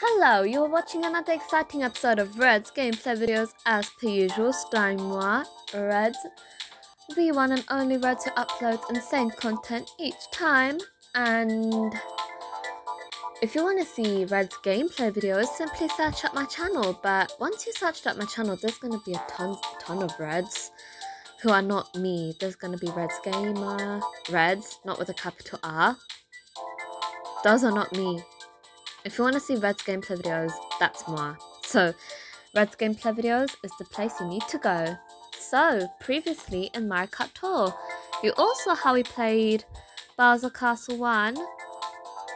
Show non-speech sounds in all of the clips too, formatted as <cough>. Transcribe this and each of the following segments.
Hello, you are watching another exciting episode of Red's gameplay videos as per usual, starring moi, Reds, the one and only Reds who uploads insane content each time. And if you want to see Red's gameplay videos, simply search up my channel. But once you searched up my channel, there's going to be a ton, ton of Reds who are not me. There's going to be Reds Gamer, Reds, not with a capital R. Those are not me. If you want to see Red's gameplay videos, that's moi. So, Red's gameplay videos is the place you need to go. So, previously in Mario Kart Tour, you also saw how we played Bowser Castle 1.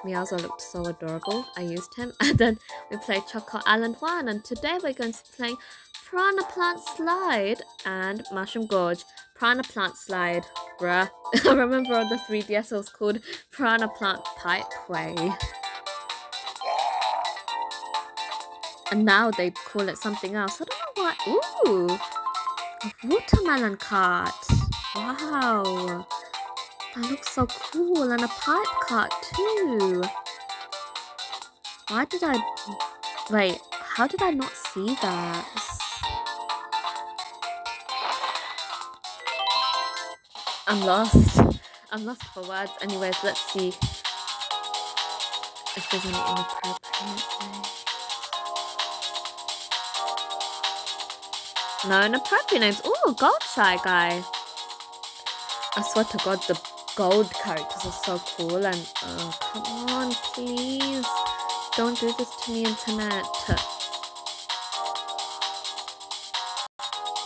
Meowser looked so adorable. I used him. <laughs> And then we played Choco Island 1. And today we're going to be playing Piranha Plant Slide and Mushroom Gorge. Piranha Plant Slide, bruh. <laughs> I remember on the 3DS it was called Piranha Plant Pipeway. And now they call it something else. I don't know what. Ooh! A watermelon cart. Wow. That looks so cool. And a pipe cart too. Why did I. Wait, how did I not see that? I'm lost. I'm lost for words. Anyways, let's see if there's any inappropriate thing. No inappropriate names. Ooh, gold shy guy. I swear to God, the gold characters are so cool. And oh, come on, please, don't do this to me, internet.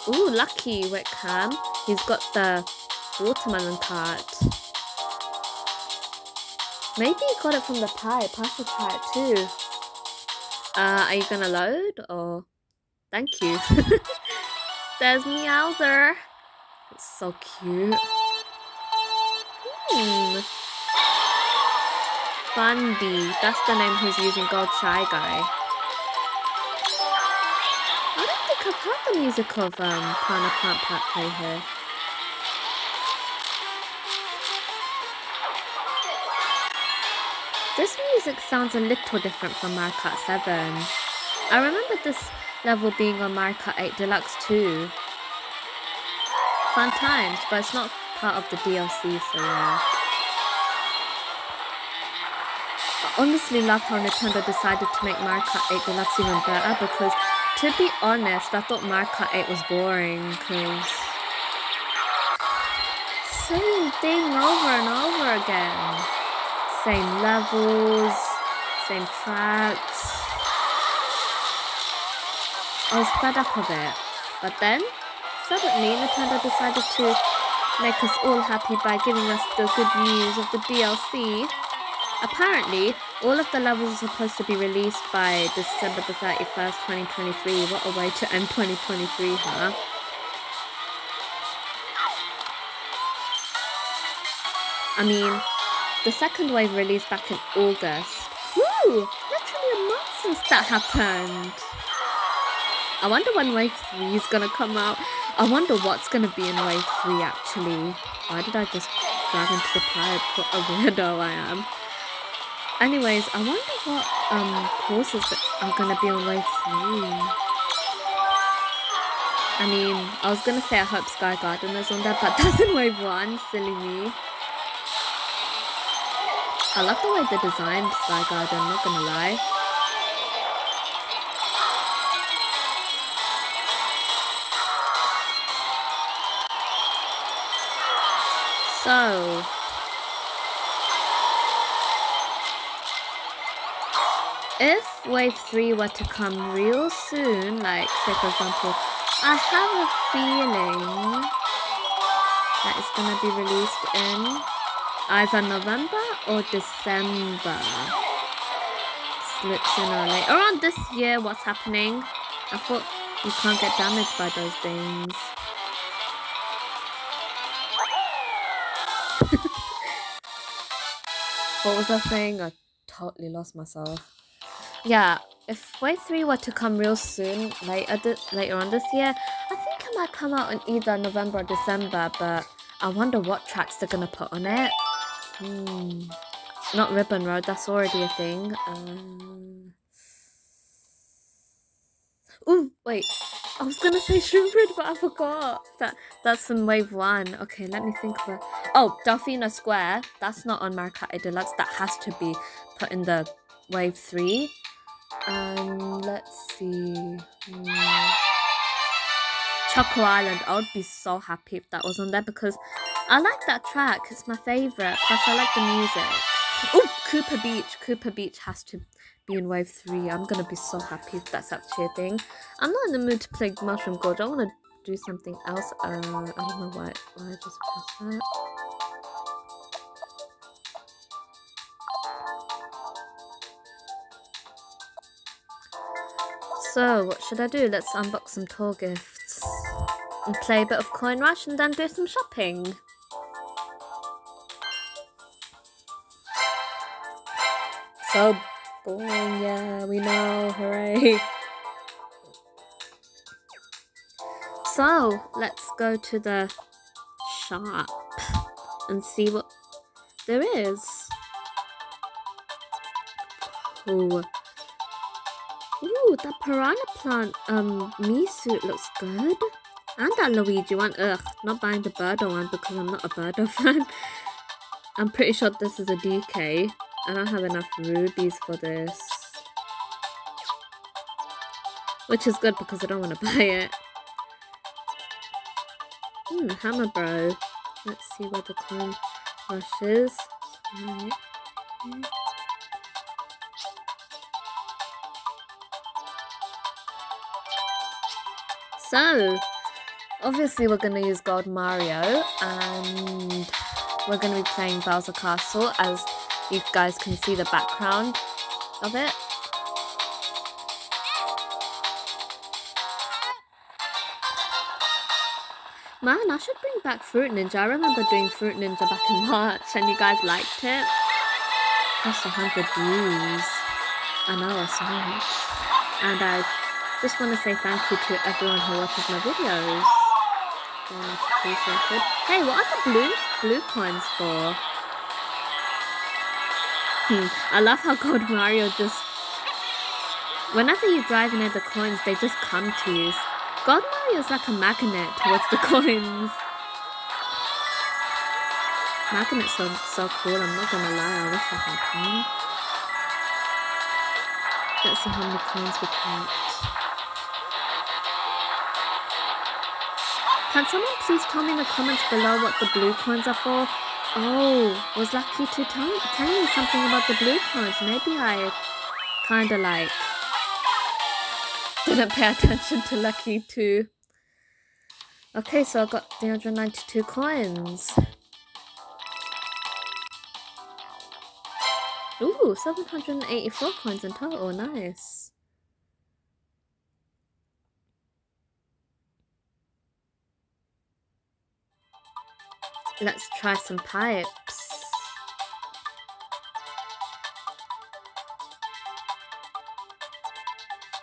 Ooh, lucky Wickham. He's got the watermelon cart. Maybe he got it from the should try it too. Uh, are you gonna load or? Thank you. <laughs> There's Meowser. It's so cute. Hmm. Fundy. That's the name who's using Gold Shy Guy. I don't think I've heard the music of um, Piranha Plant Pat play here. This music sounds a little different from Mario Kart 7. I remember this level being on Mario Kart 8 Deluxe too. Fun times, but it's not part of the DLC, so yeah. I honestly love how Nintendo decided to make Mario Kart 8 Deluxe even better because, to be honest, I thought Mario Kart 8 was boring because same thing over and over again. Same levels, same tracks. I was fed up of it. But then, suddenly Nintendo decided to make us all happy by giving us the good news of the DLC. Apparently, all of the levels are supposed to be released by December the 31st, 2023. What a way to end 2023, huh? I mean, the second wave released back in August. Woo! Literally a month since that happened. I wonder when Wave 3 is gonna come out. I wonder what's gonna be in Wave 3 actually. Why did I just drag into the pipe? What a <laughs> weirdo I am. Anyways, I wonder what um courses are gonna be on Wave 3. I mean, I was gonna say I hope Sky Garden is on there, but <laughs> that's in Wave 1, silly me. I love the way they designed Sky Garden, not gonna lie. So, if Wave 3 were to come real soon, like say for example, I have a feeling that it's gonna be released in either November or December. In or late. Around this year, what's happening? I thought you can't get damaged by those things. What was I thing? I totally lost myself. Yeah, if Wave 3 were to come real soon, later, later on this year, I think it might come out in either November or December, but I wonder what tracks they're gonna put on it. Hmm. Not Ribbon Road, that's already a thing. Uh... Oh, wait. I was gonna say Shroomwood, but I forgot. That That's in Wave 1. Okay, let me think of. Oh, Delfino Square. That's not on Mario Kart 8 Deluxe. That has to be put in the Wave 3. Um, let's see. Hmm. Choco Island. I would be so happy if that was on there because I like that track. It's my favourite. Plus, I like the music. Oh, Koopa Beach. Koopa Beach has to be in wave 3. I'm gonna be so happy if that's actually a thing. I'm not in the mood to play Mushroom Gorge. I wanna do something else. Uh, I don't know why, why I just pressed that. So, what should I do? Let's unbox some tour gifts and play a bit of Coin Rush and then do some shopping. So yeah, we know, <laughs> hooray. So, let's go to the shop and see what there is. Oh. Ooh, that piranha plant um me suit looks good. And that Luigi one. Ugh, not buying the Birdo one because I'm not a Birdo <laughs> fan. I'm pretty sure this is a DK. I don't have enough rubies for this. Which is good because I don't want to <laughs> buy it. Hmm, Hammer Bro. Let's see what the coin rush is. Right. So, obviously we're going to use Gold Mario and we're going to be playing Bowser Castle as you guys can see the background of it. Man, I should bring back Fruit Ninja. I remember doing Fruit Ninja back in March and you guys liked it. Cost 100 views. I know, so much. And I just want to say thank you to everyone who watches my videos. Hey, what are the blue blue coins for? Hmm. I love how Gold Mario just... Whenever you drive at the coins, they just come to you. Gold Mario is like a magnet towards the <laughs> coins. Magnets are so cool, I'm not gonna lie, I wish I had one. Let's see how many coins we collect. Can someone please tell me in the comments below what the blue coins are for? Oh, was Lucky to tell, tell me something about the blue coins? Maybe I kind of like didn't pay attention to Lucky 2. Okay, so I got 392 coins. Ooh, 784 coins in total. Nice. Let's try some pipes.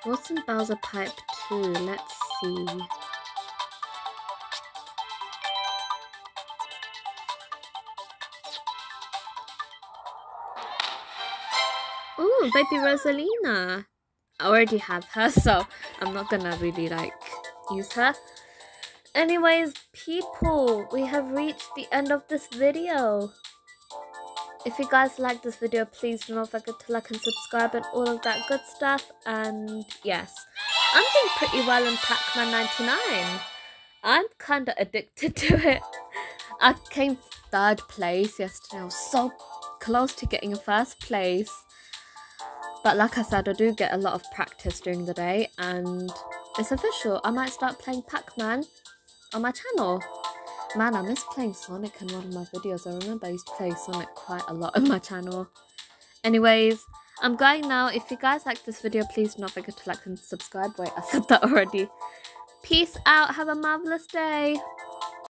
What's in Bowser Pipe 2? Let's see. Ooh, baby Rosalina. I already have her, <laughs> so I'm not gonna really like use her. Anyways, people, we have reached the end of this video. If you guys like this video, please do not forget to like and subscribe and all of that good stuff. And yes, I'm doing pretty well in Pac-Man 99. I'm kind of addicted to it. I came third place yesterday. I was so close to getting a first place. But like I said, I do get a lot of practice during the day and it's official. I might start playing Pac-Man on my channel. Man, I miss playing Sonic in one of my videos. I remember I used to play Sonic quite a lot on my channel. Anyways, I'm going now. If you guys like this video, please do not forget to like and subscribe. Wait, I said that already. Peace out. Have a marvelous day.